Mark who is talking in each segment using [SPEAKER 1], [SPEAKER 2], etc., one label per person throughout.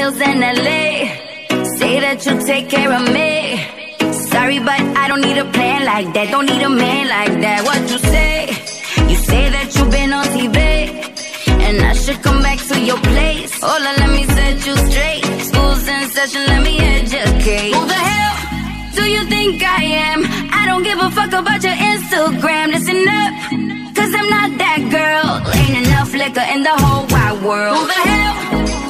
[SPEAKER 1] hills and LA. Say that you'll take care of me. Sorry, but I don't need a plan like that. Don't need a man like that. What you say? You say that you've been on TV. And I should come back to your place. Hola, let me set you straight. School's in session, let me educate. Who the hell do you think I am? I don't give a fuck about your Instagram. Listen up, cause I'm not that girl. Ain't enough liquor in the whole wide world. Who the hell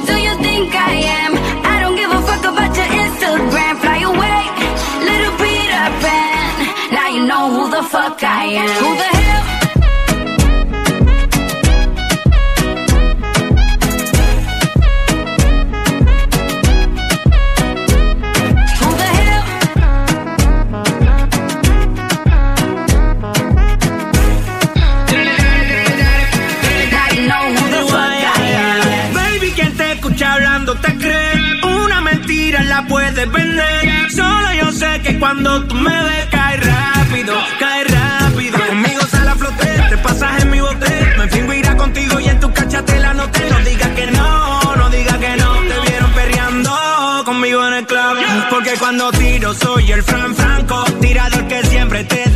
[SPEAKER 1] think I am? I don't give a fuck about your Instagram. Fly away, little Peter Pan. Now you know who the fuck I am. Who the hell?
[SPEAKER 2] Vender. Solo yo sé que cuando tú me ves, cae rápido, cae rápido. Conmigo sale a flote, te pasas en mi bote. Me fingo irá contigo y en tu cachate la noté. No digas que no, no digas que no. Te vieron perreando conmigo en el club. Porque cuando tiro soy el Fran Franco. Tirador que siempre te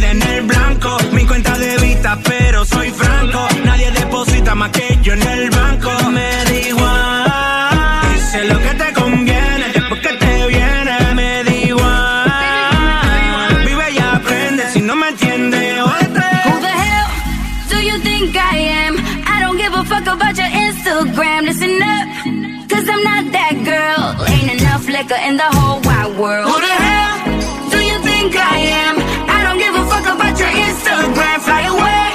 [SPEAKER 1] enough liquor in the whole wide world.
[SPEAKER 2] Who the hell
[SPEAKER 1] do you think I am? I don't give a fuck about your Instagram. Fly away,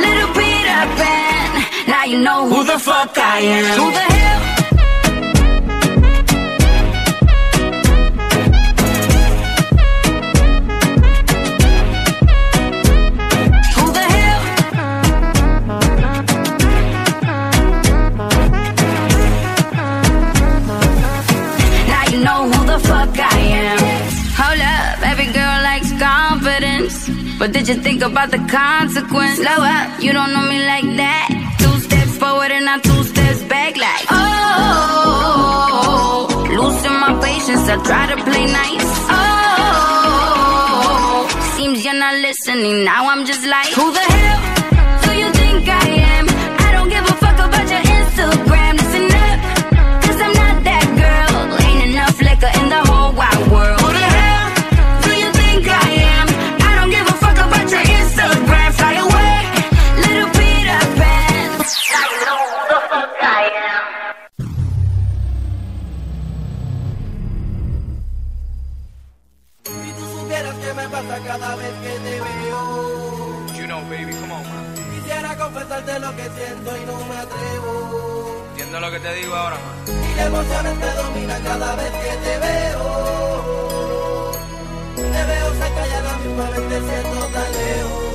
[SPEAKER 1] little Peter Pan. Now you know who, the fuck I am. Who the hell? But did you think about the consequence? Slow up, you don't know me like that. Two steps forward and not two steps back, like oh. Losing my patience, I try to play nice. Oh, seems you're not listening. Now I'm just like, who the hell
[SPEAKER 3] cada vez que te veo.
[SPEAKER 4] You know, baby, come on, man.
[SPEAKER 3] Quisiera confesarte lo que siento y no me atrevo.
[SPEAKER 4] Entiendo lo que te digo ahora, man.
[SPEAKER 3] Y la emoción te domina cada vez que te veo. Te veo cerca y a la misma vez te siento tan lejos.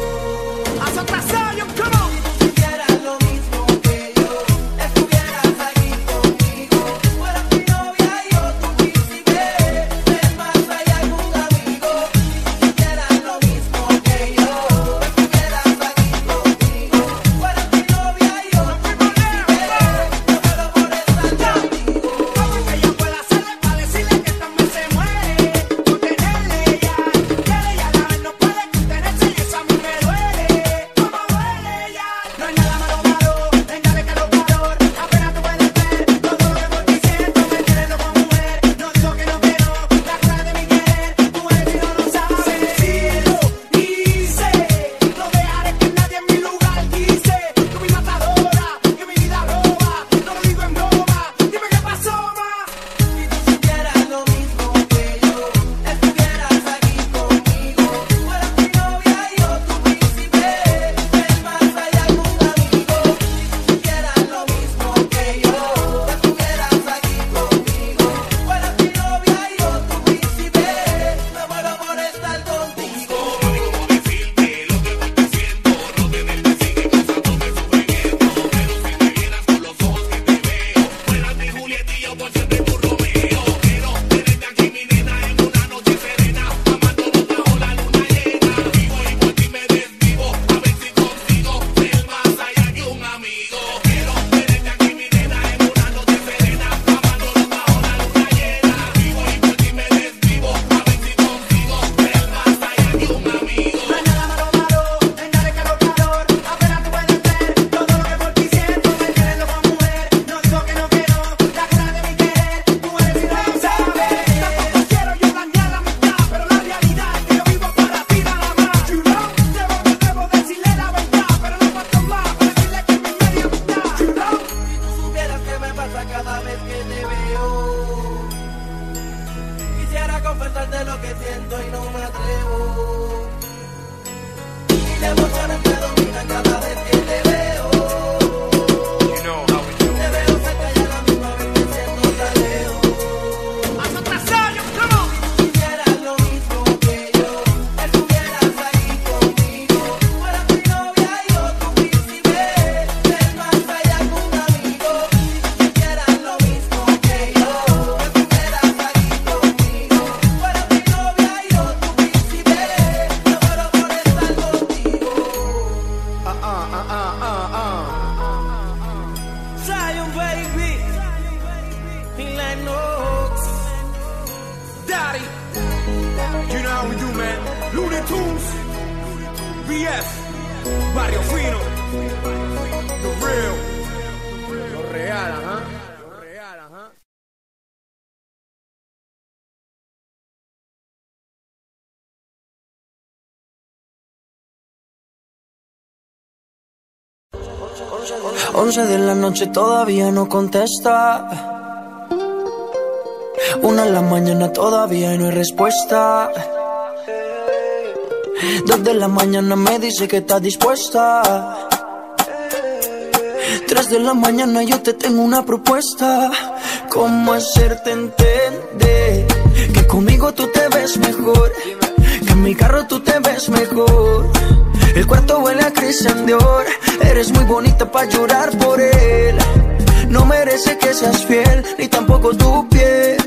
[SPEAKER 5] 12 de la noche todavía no contesta. Una de la mañana todavía no hay respuesta. Dos de la mañana me dice que está dispuesta. Tres de la mañana yo te tengo una propuesta. ¿Cómo hacerte entender que conmigo tú te ves mejor? Que en mi carro tú te ves mejor el cuarto huele a Christian Dior. Eres muy bonita para llorar por él. No merece que seas fiel, ni tampoco tu piel.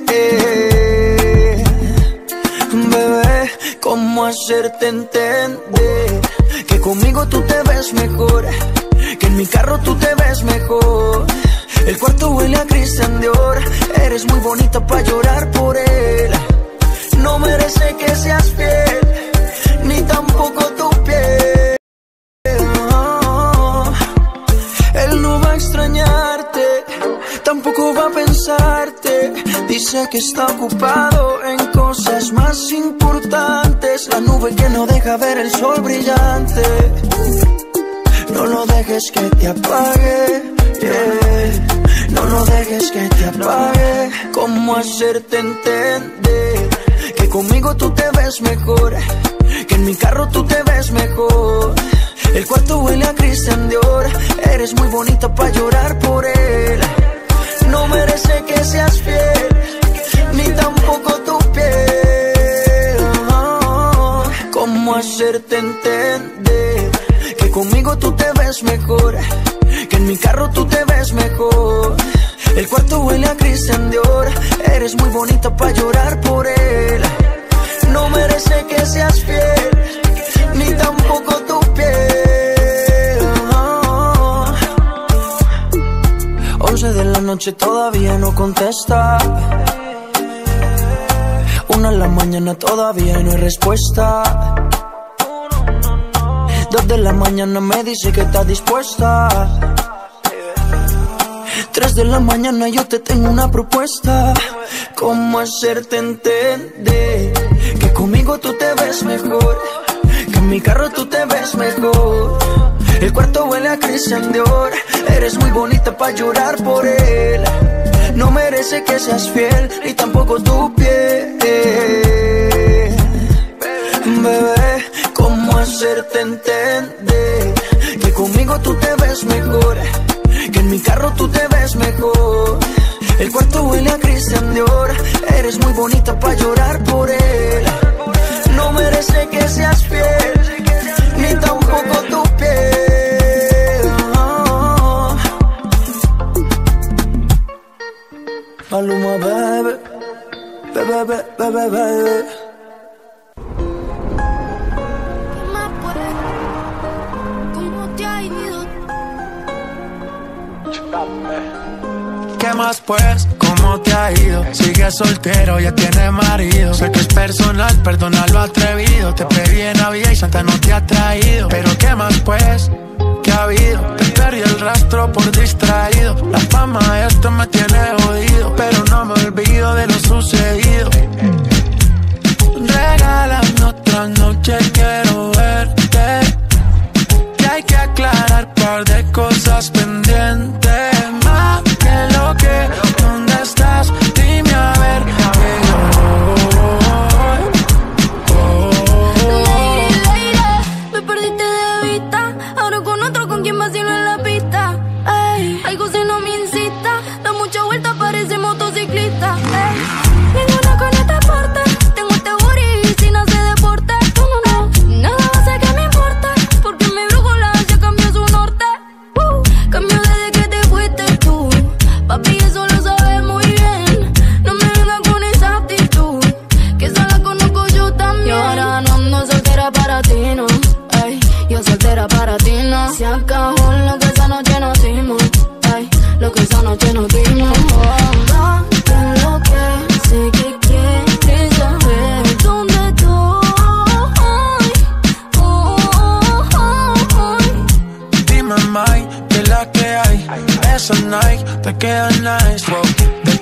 [SPEAKER 5] Bebé, ¿cómo hacerte entender que conmigo tú te ves mejor? Que en mi carro tú te ves mejor. El cuarto huele a Christian Dior. Eres muy bonita para llorar por él. No merece que seas fiel, ni tampoco tu a pensarte. Dice que está ocupado en cosas más importantes. La nube que no deja ver el sol brillante. No lo dejes que te apague. No lo dejes que te apague. ¿Cómo hacerte entender que conmigo tú te ves mejor? Que en mi carro tú te ves mejor. El cuarto huele a Christian Dior. Eres muy bonita para llorar por él. No merece que seas fiel, ni tampoco tu piel. ¿Cómo hacerte entender que conmigo tú te ves mejor? Que en mi carro tú te ves mejor. El cuarto huele a Christian Dior. Eres muy bonita para llorar por él. No merece que seas fiel, ni tampoco tu de la noche todavía no contesta. Una en la mañana todavía no hay respuesta. Dos de la mañana me dice que está dispuesta. Tres de la mañana yo te tengo una propuesta. ¿Cómo hacerte entender que conmigo tú te ves mejor? Que en mi carro tú te ves mejor el cuarto huele a Christian Dior. Eres muy bonita para llorar por él. No merece que seas fiel, ni tampoco tu piel. Bebé, ¿cómo hacerte entender que conmigo tú te ves mejor? Que en mi carro tú te ves mejor. El cuarto huele a Christian Dior. Eres muy bonita para llorar por él.
[SPEAKER 6] Soltero, ya tienes marido. Sé que es personal, perdona lo atrevido. Te pedí en Navidad y Santa no te ha traído. Pero ¿qué más pues?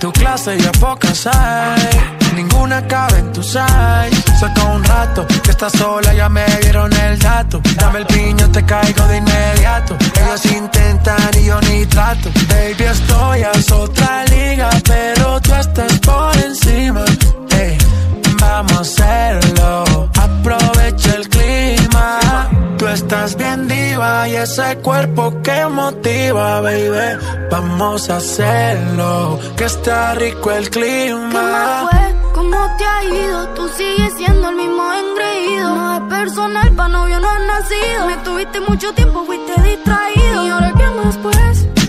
[SPEAKER 6] Tu clase ya pocas hay, ninguna cabe en tu size. Saca un rato, que estás sola, ya me dieron el dato. Dame el piño, te caigo de inmediato. Ellos intentan y yo ni trato. Baby, estoy a otra liga, pero tú estás por encima. Hey, vamos a hacerlo, aprovecha el estás bien diva y ese cuerpo que motiva, baby. Vamos a hacerlo, que está rico el clima.
[SPEAKER 7] ¿Qué fue? ¿Cómo te ha ido? Tú sigues siendo el mismo engreído. No es personal, pa' novio no has nacido. Me tuviste mucho tiempo, fuiste distraído. ¿Y ahora qué más pues?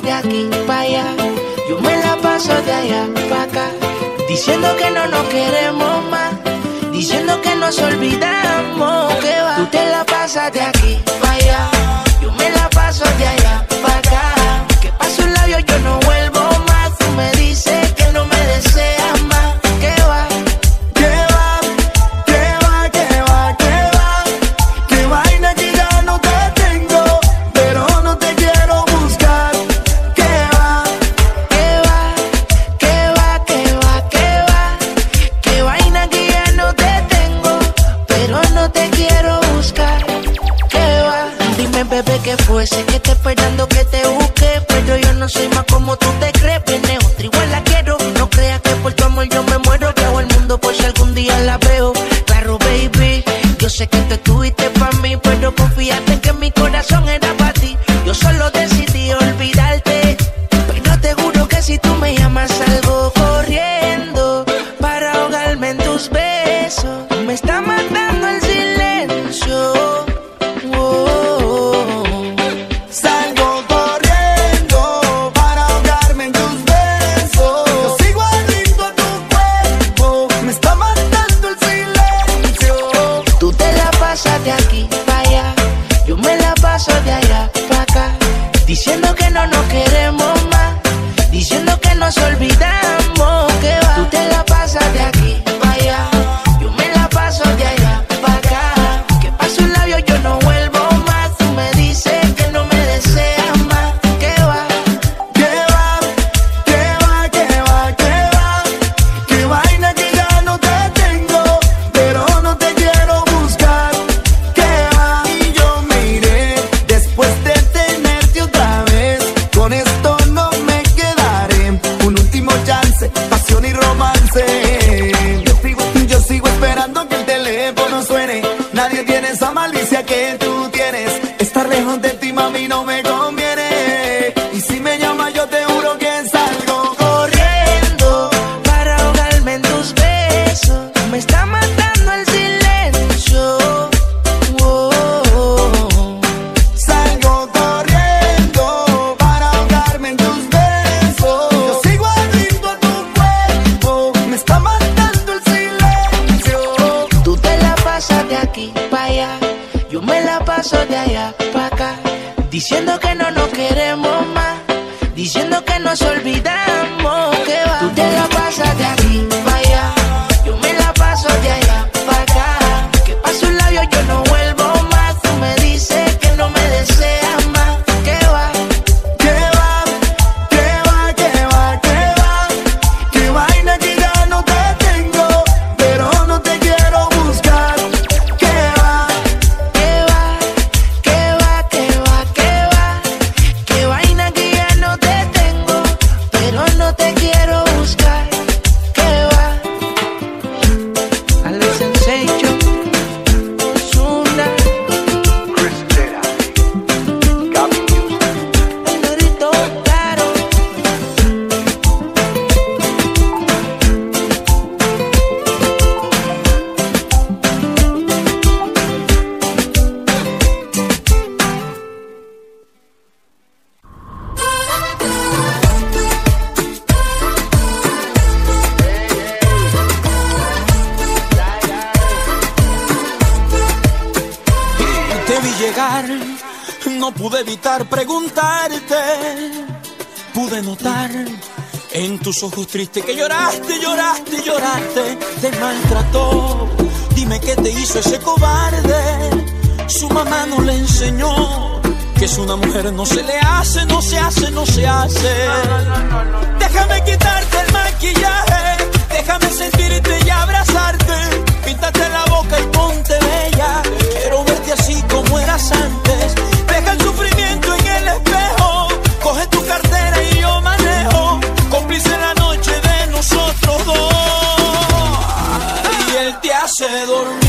[SPEAKER 7] de
[SPEAKER 8] aquí para allá. Yo me la paso de allá para acá. Diciendo que no nos queremos más. Diciendo que nos olvidamos. Que va. Tú te la pasas de aquí para allá. no
[SPEAKER 9] pude evitar preguntarte. Pude notar en tus ojos tristes que lloraste, lloraste, lloraste. Te maltrató. Dime qué te hizo ese cobarde. Su mamá no le enseñó que es una mujer no se le hace, no se hace, no se hace. Déjame quitarte el maquillaje. Déjame sentirte y abrazarte Píntate la boca y ponte bella. Quiero verte así como eras antes. Deja el sufrimiento en el espejo. Coge tu cartera y yo manejo. Cómplice la noche de nosotros dos. Y él te hace
[SPEAKER 2] dormir.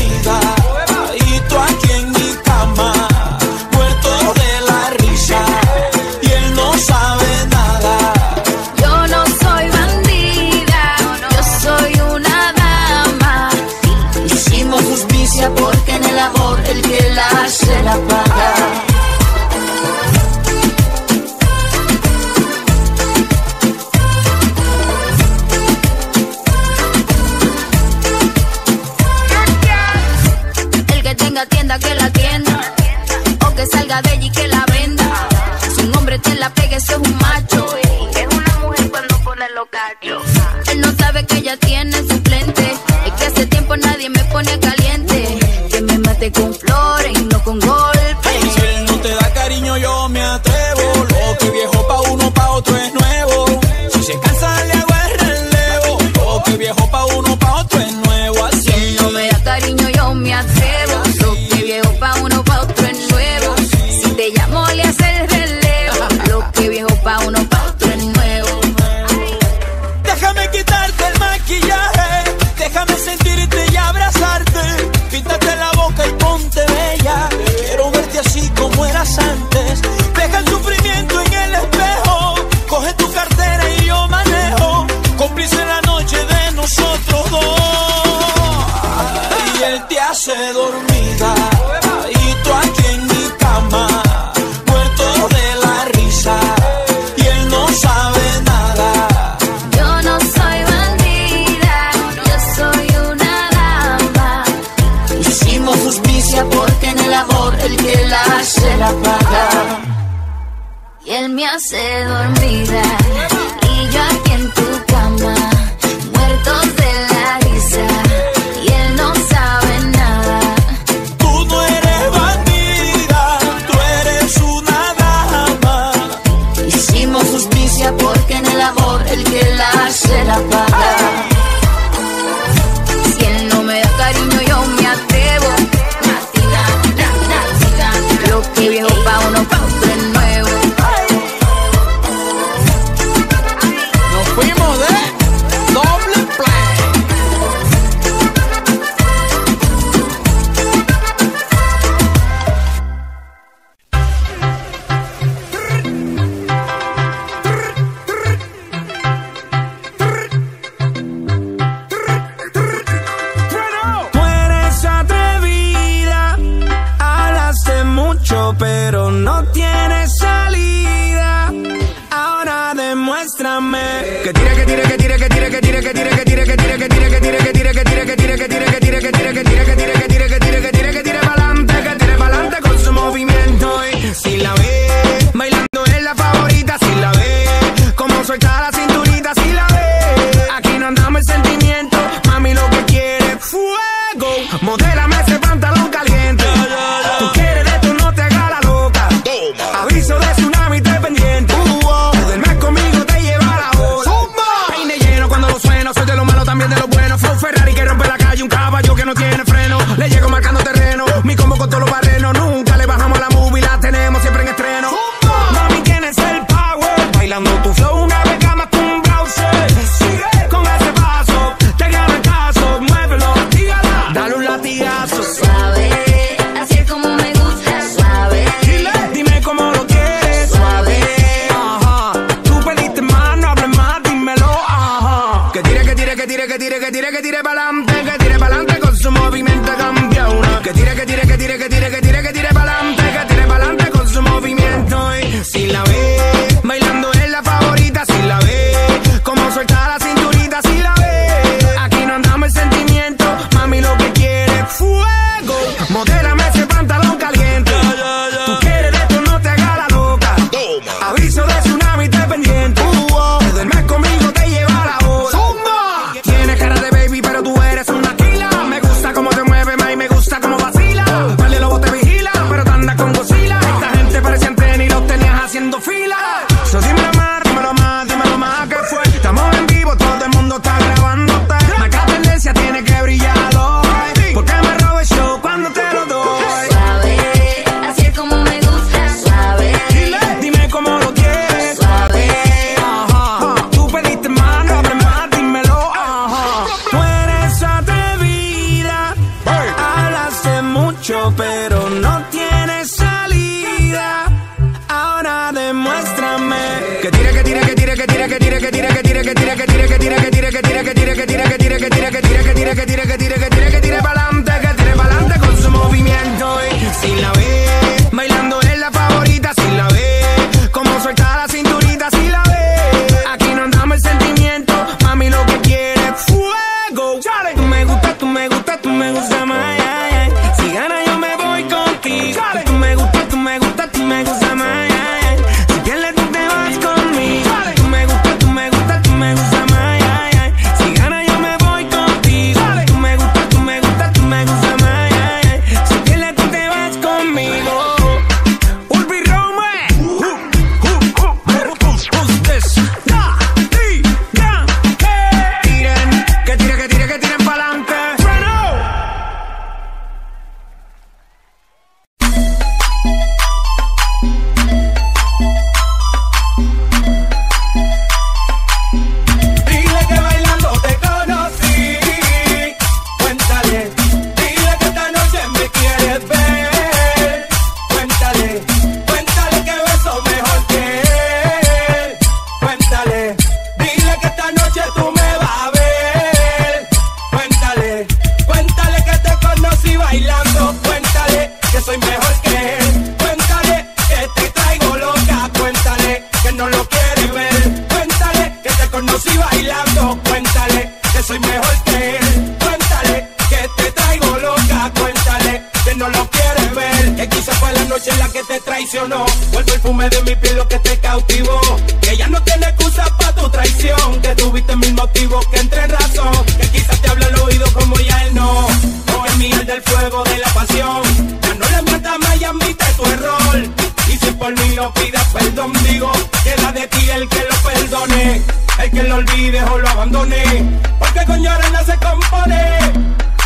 [SPEAKER 2] Que
[SPEAKER 9] quizá fue la
[SPEAKER 10] noche en la que te traicionó. Fue el perfume de mi piel lo que te cautivó. Que ya no tiene excusa para tu traición. Que tuviste mil motivos que entre en razón. Que quizás te habla el oído como ya él no. Con el miel del fuego de la pasión. Ya no le mata más y admite tu error. Y si por mí lo pidas perdón, digo, queda de ti el que lo perdone. El que lo olvide o lo abandone. Porque con llorar no se compone.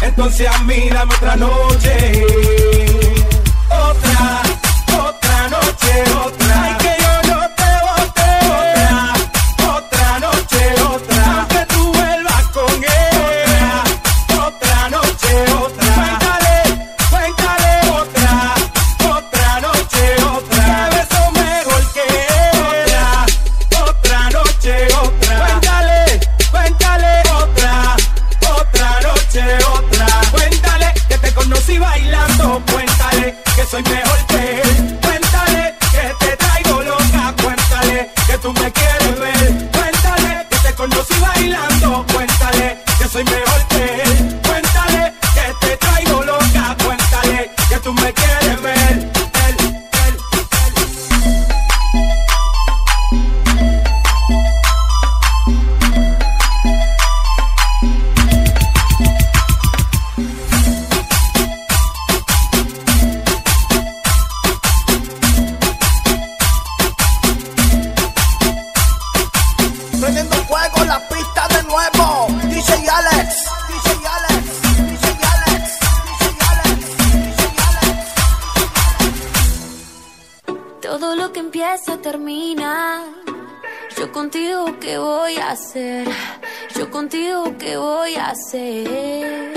[SPEAKER 10] Entonces a mí dame otra noche. Otra, otra noche, otra. Ay,
[SPEAKER 11] I say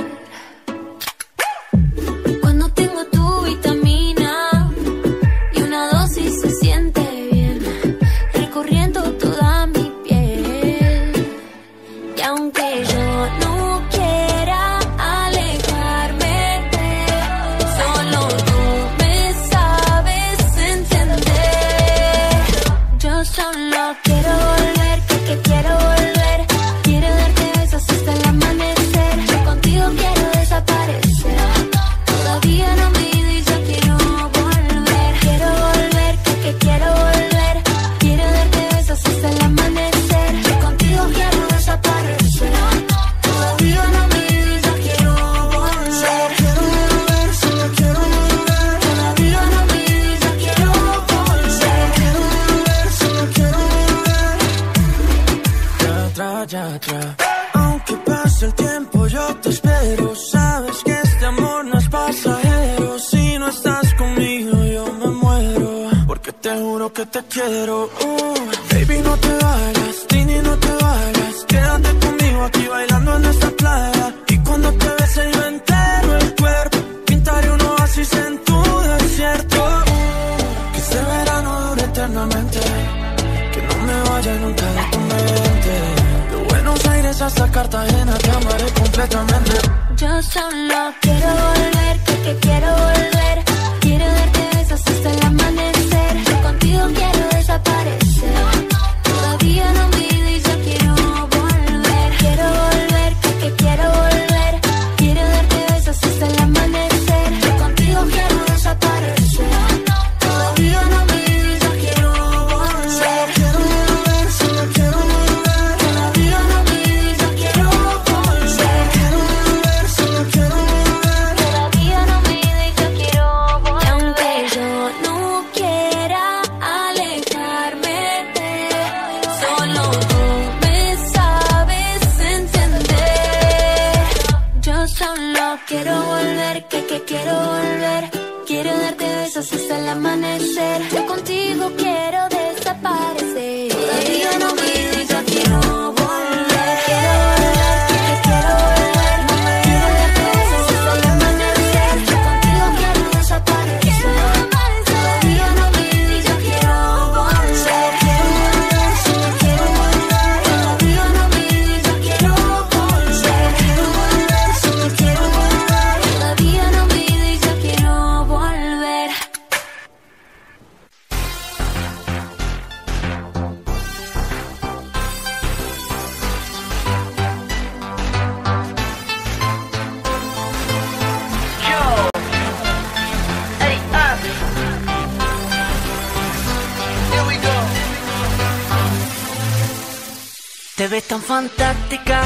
[SPEAKER 11] fantástica,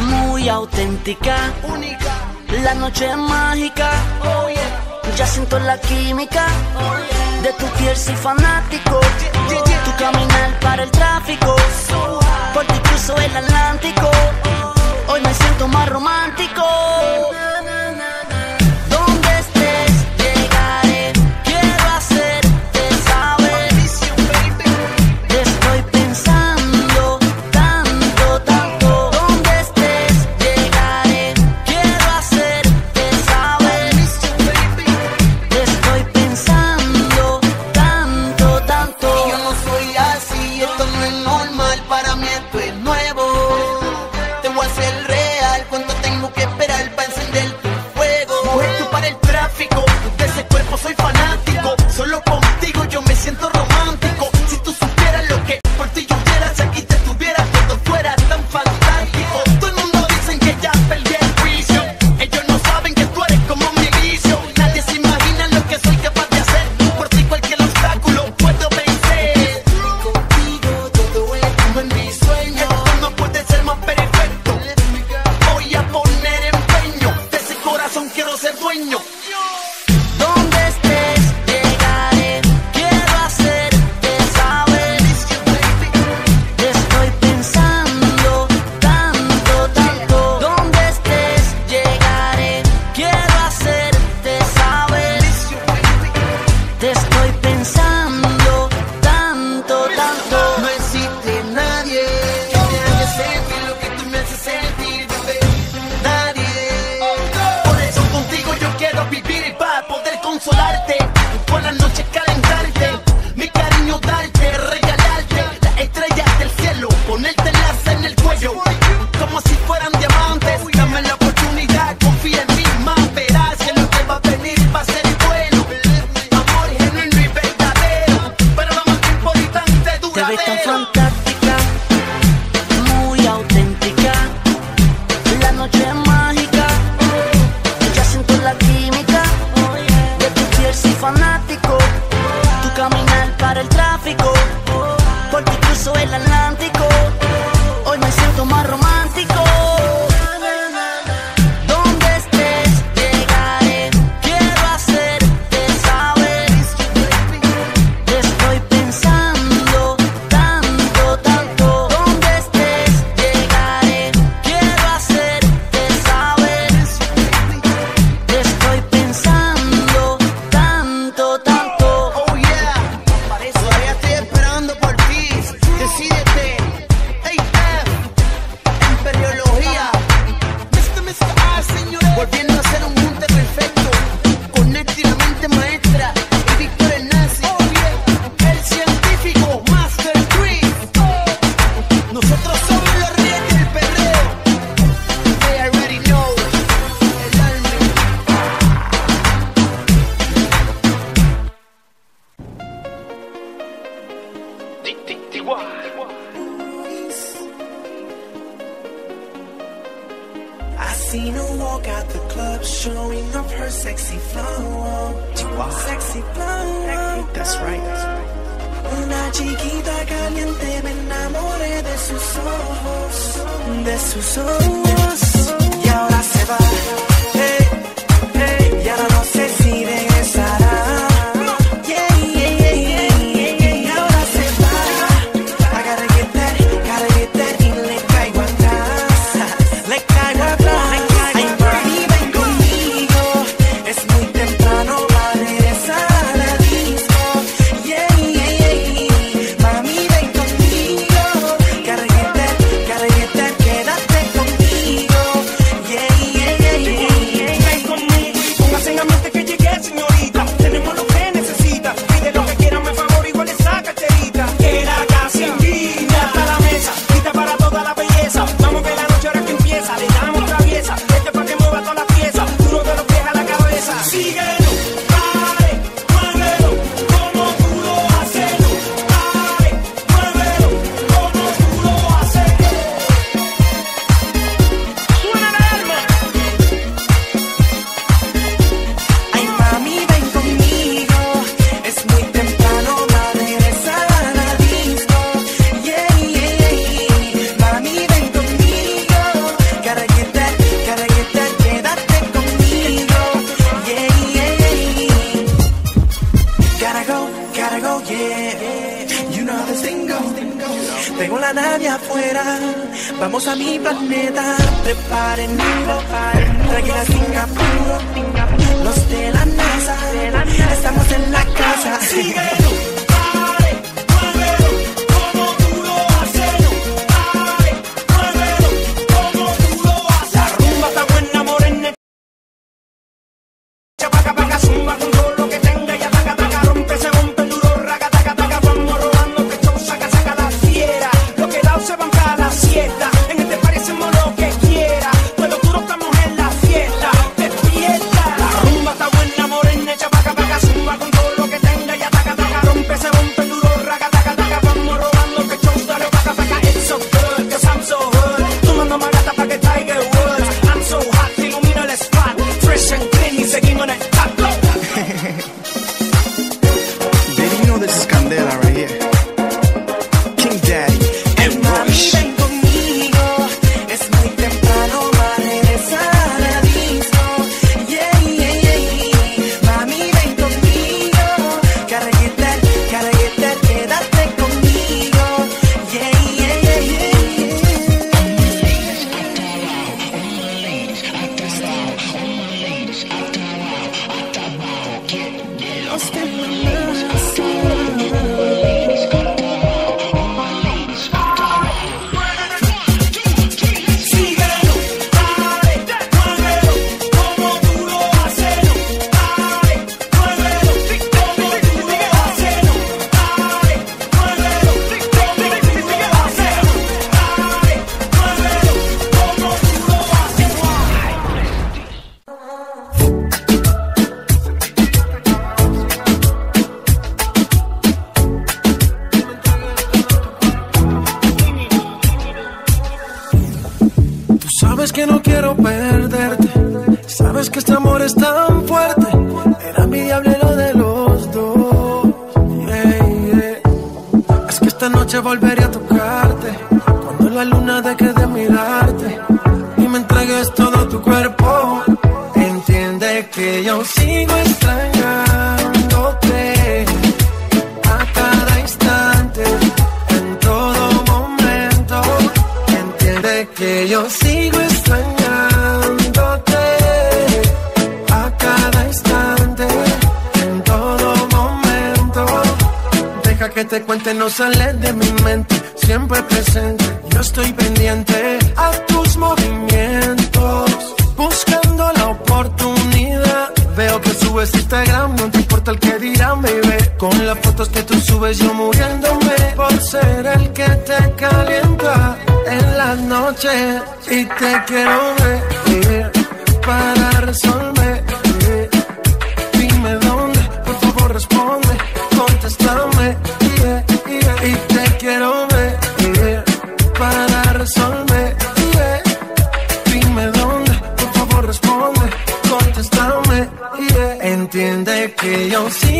[SPEAKER 11] muy auténtica,
[SPEAKER 12] única.
[SPEAKER 11] La noche es mágica,
[SPEAKER 12] oh, yeah.
[SPEAKER 11] ya siento la química oh,
[SPEAKER 12] yeah. de
[SPEAKER 11] tu piel soy fanático, yeah, tu caminar para el tráfico, so por ti cruzo el Atlántico, hoy me siento más romántico.
[SPEAKER 12] y
[SPEAKER 6] te quiero ver para resolver. Dime dónde, por favor responde, contéstame y te quiero ver para resolver. Dime dónde, por favor responde, contéstame. Entiende que yo sí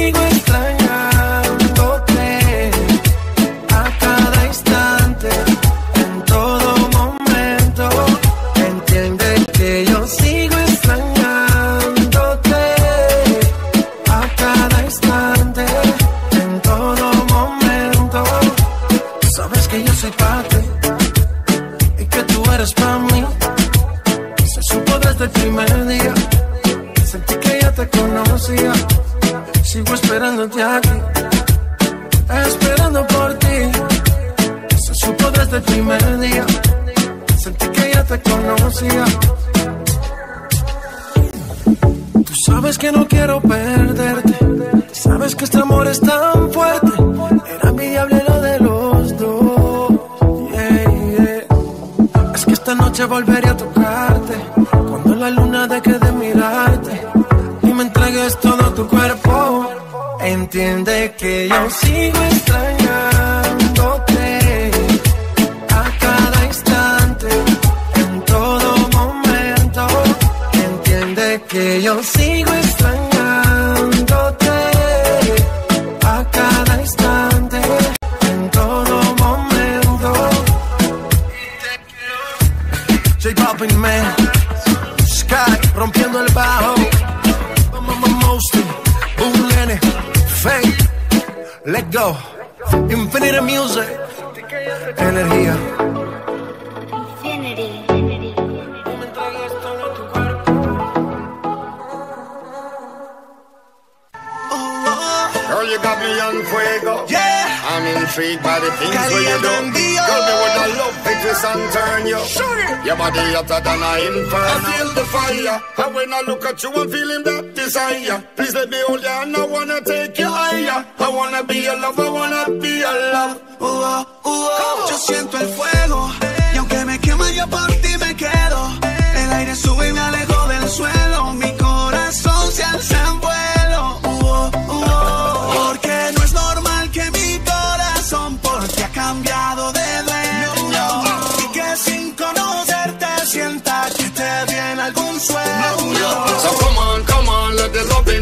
[SPEAKER 6] Infinity Music.
[SPEAKER 13] Energía. Infinity.
[SPEAKER 14] Girl, you got me on fuego.
[SPEAKER 3] Yeah.
[SPEAKER 14] I'm intrigued by the things me Your body hotter than a inferno. I feel the fire, and when look at you, that desire. Please let me hold you, and I wanna take you. I wanna be love, I wanna be love.
[SPEAKER 3] Ah, ah. Yo siento el fuego, y aunque me quema, yo por ti me quedo. El aire sube y me alejo.
[SPEAKER 14] the love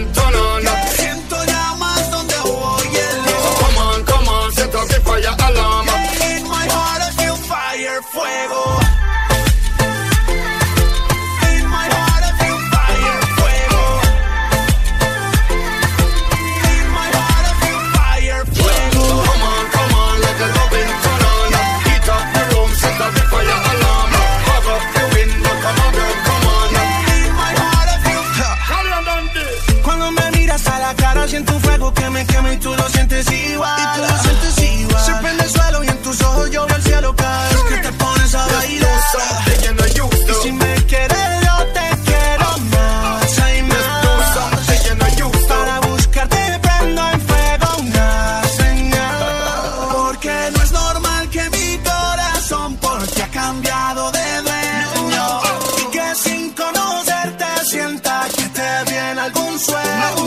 [SPEAKER 3] don't sweat. No.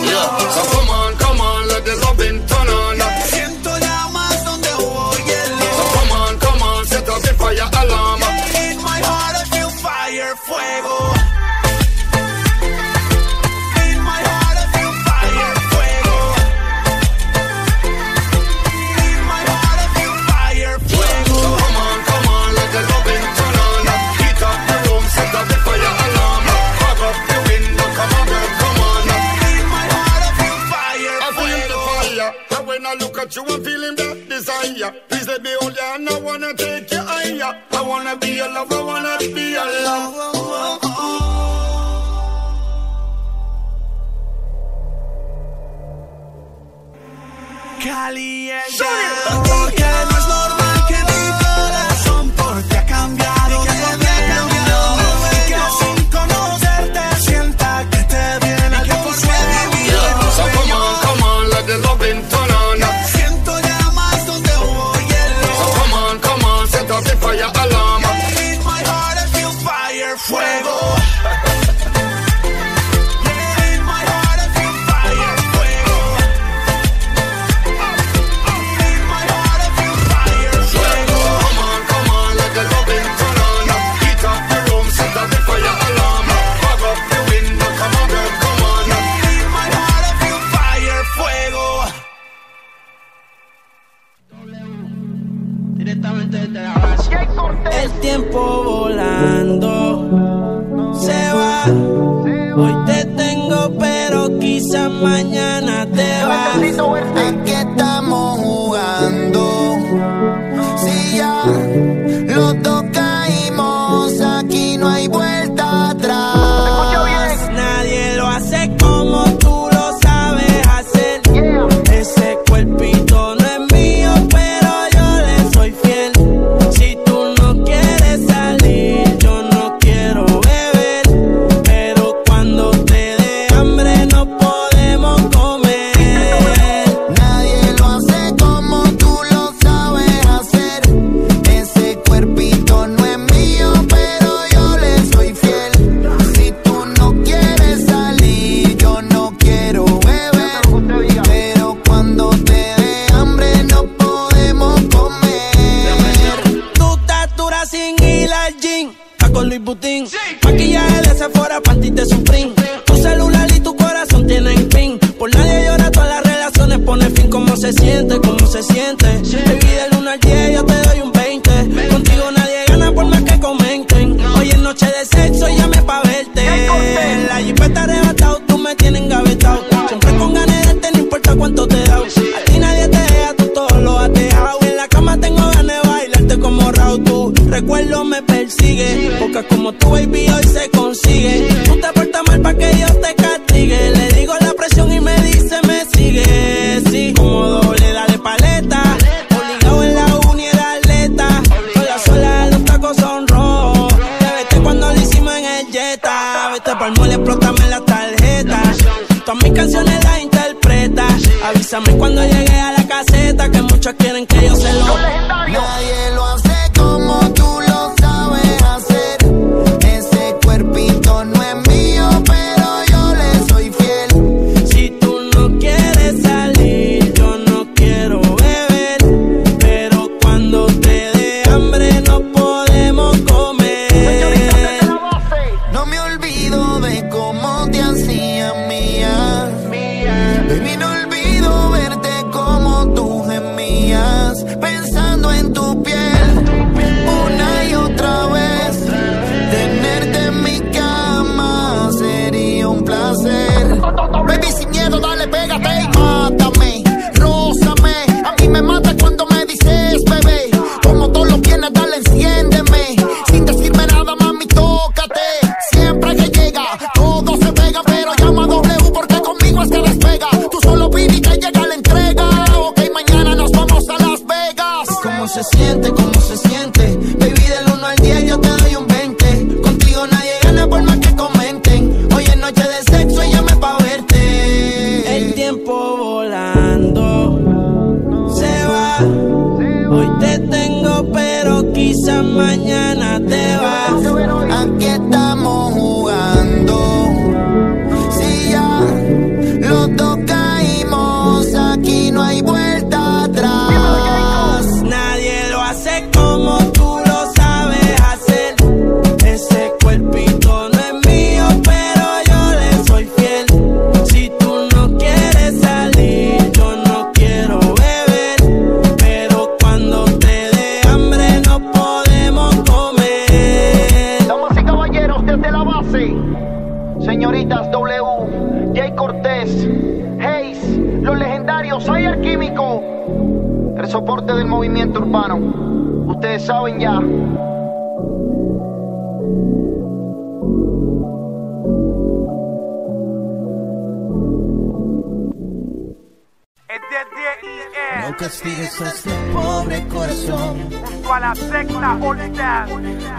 [SPEAKER 15] No
[SPEAKER 16] castigues a este pobre corazón.
[SPEAKER 17] Junto a la sexta unidad.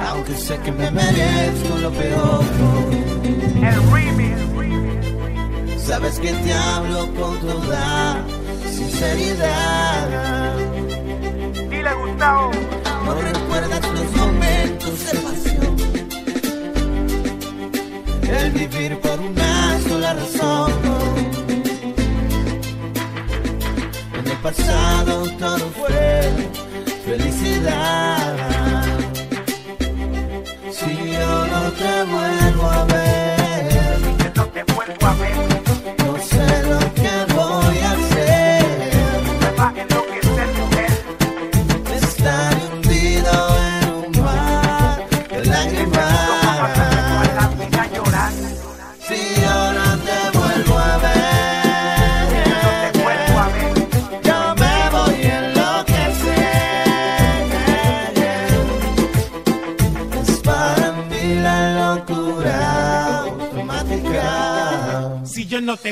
[SPEAKER 16] Aunque sé que me merezco lo peor.
[SPEAKER 17] El remix.
[SPEAKER 16] Sabes que te hablo con toda sinceridad.
[SPEAKER 17] Y Dile Gustavo.
[SPEAKER 16] No recuerdas los momentos de pasión. El vivir por una sola razón pasado todo fue felicidad. Si yo no te vuelvo a ver.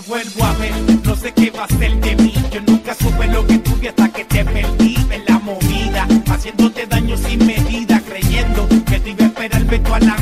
[SPEAKER 17] vuelvo a ver,
[SPEAKER 16] no sé
[SPEAKER 18] qué va a ser de mí. Yo nunca supe lo que tuve hasta que te perdí en la movida, haciéndote daño sin medida, creyendo que te iba a esperar, veto a la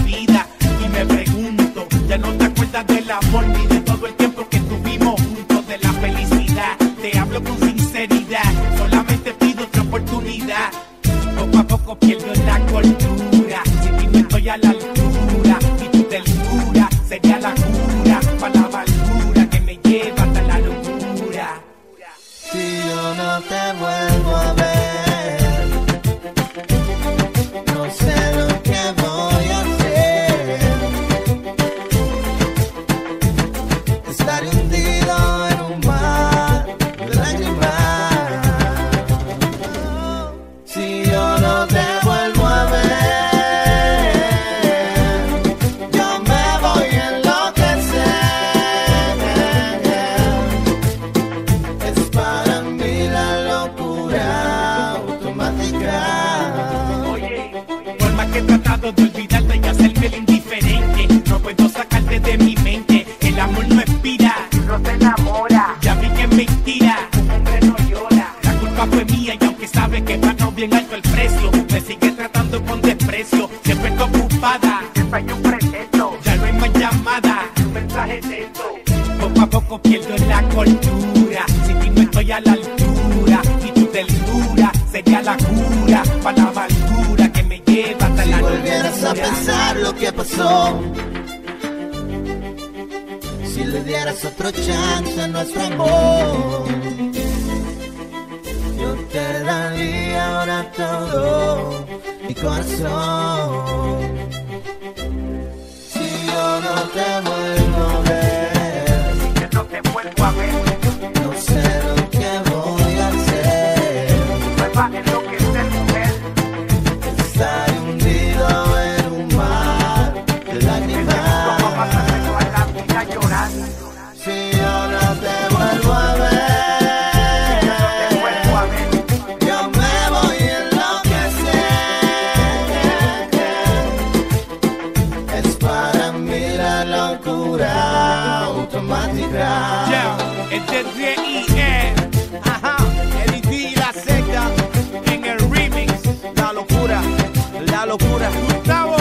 [SPEAKER 18] locura.
[SPEAKER 16] Gustavo,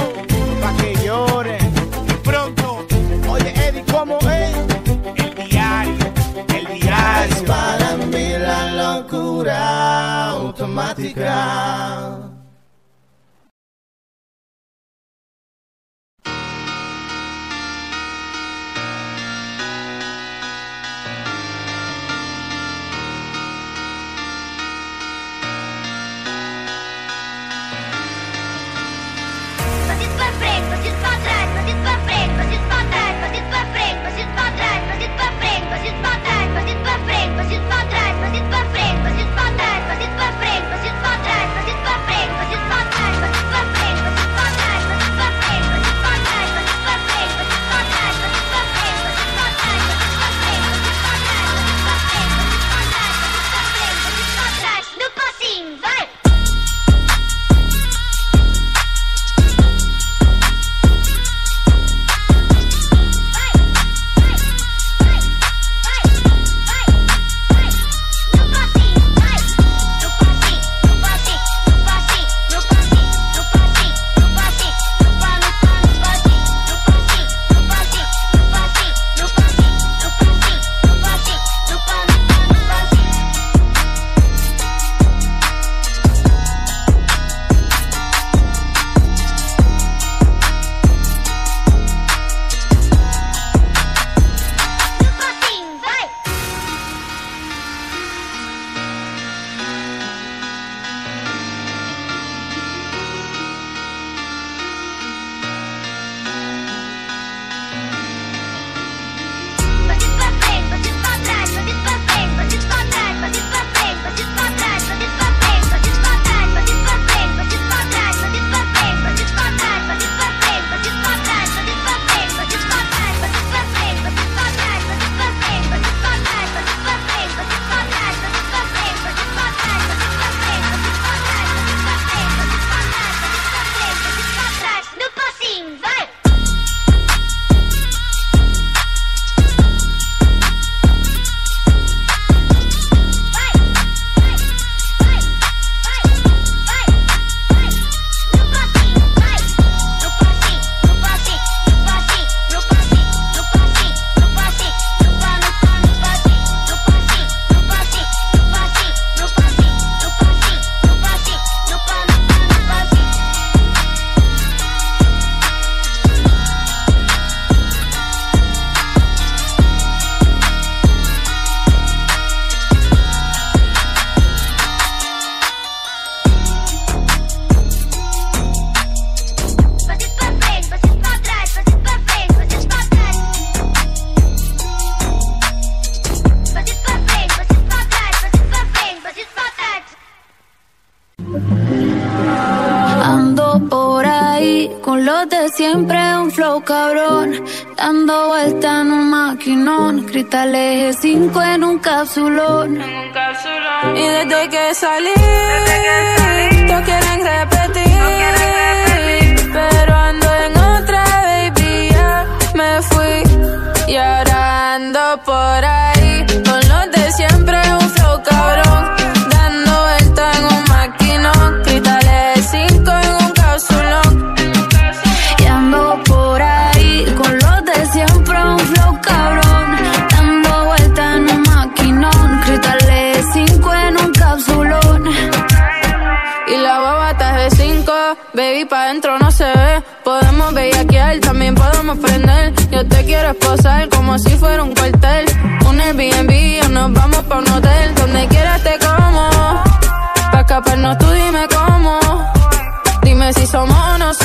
[SPEAKER 16] pa' que llore. Pronto, oye Eddie, ¿cómo es? El diario, el diario.
[SPEAKER 19] Es para mí la locura automática.
[SPEAKER 20] hospital eje 5 en un cápsulón.
[SPEAKER 21] Y desde que salí, desde que salí. quieres posar como si fuera un cuartel. Un Airbnb o nos vamos pa' un hotel. Donde quieras te como. Pa' escaparnos tú dime cómo. Dime si somos o no somos.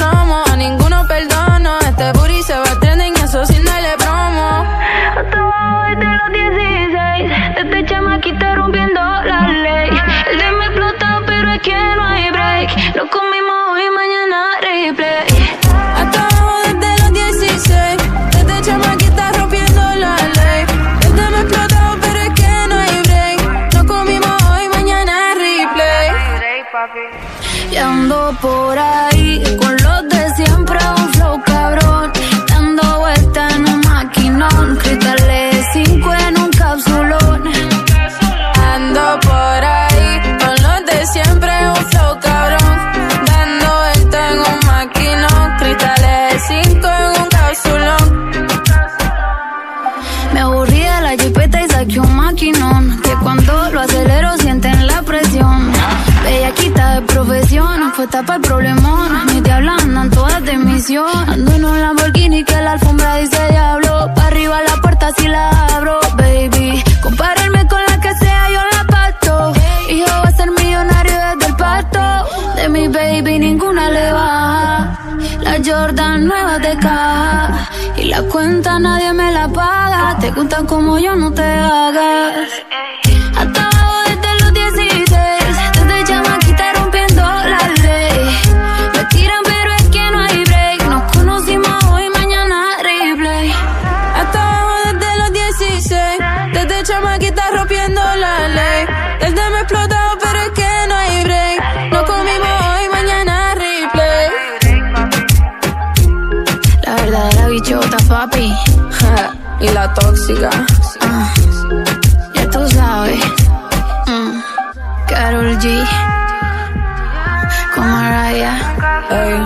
[SPEAKER 20] Fue para el problemón. Ni te hablan, todas de misión. Ando en un Lamborghini que la alfombra dice diablo. Pa' arriba la puerta si la abro, baby. Compararme con la que sea, yo la pasto. Hijo va a ser millonario desde el pasto. De mi baby ninguna le baja. La Jordan nueva de caja. Y la cuenta nadie me la paga. Te gustan como yo, no te hagas.
[SPEAKER 21] y la tóxica.
[SPEAKER 20] Ah, ya tú sabes. Mm. Carol G. como Mariah.
[SPEAKER 21] Ey,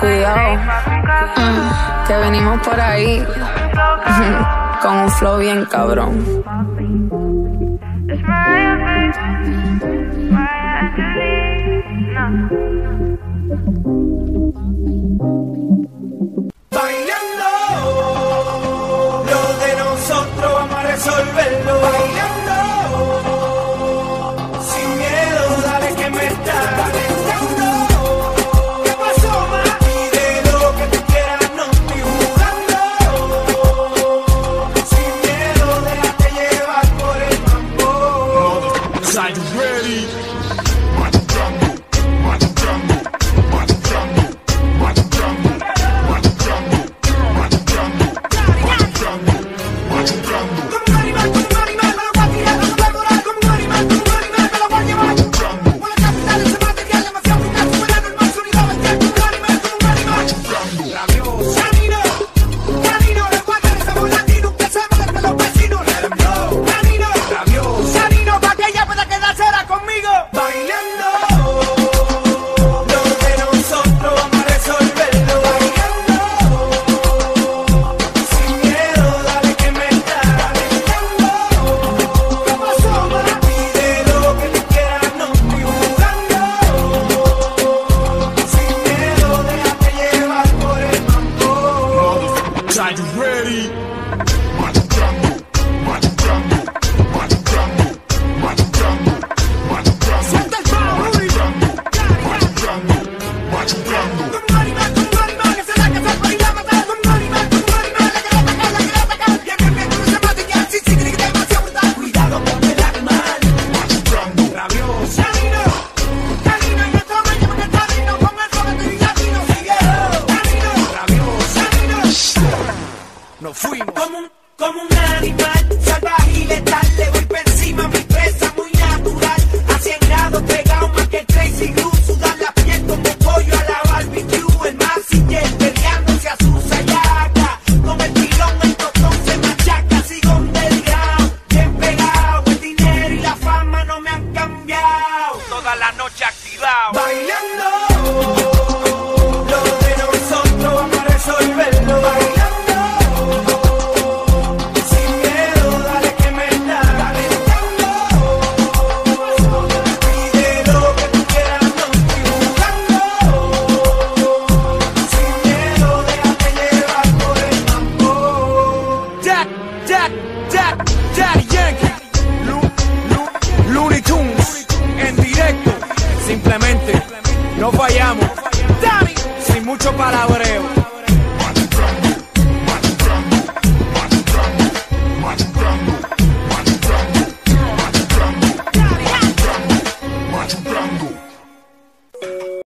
[SPEAKER 21] cuidado. Mm. Que venimos por ahí. Con un flow bien cabrón.
[SPEAKER 10] Mm. away.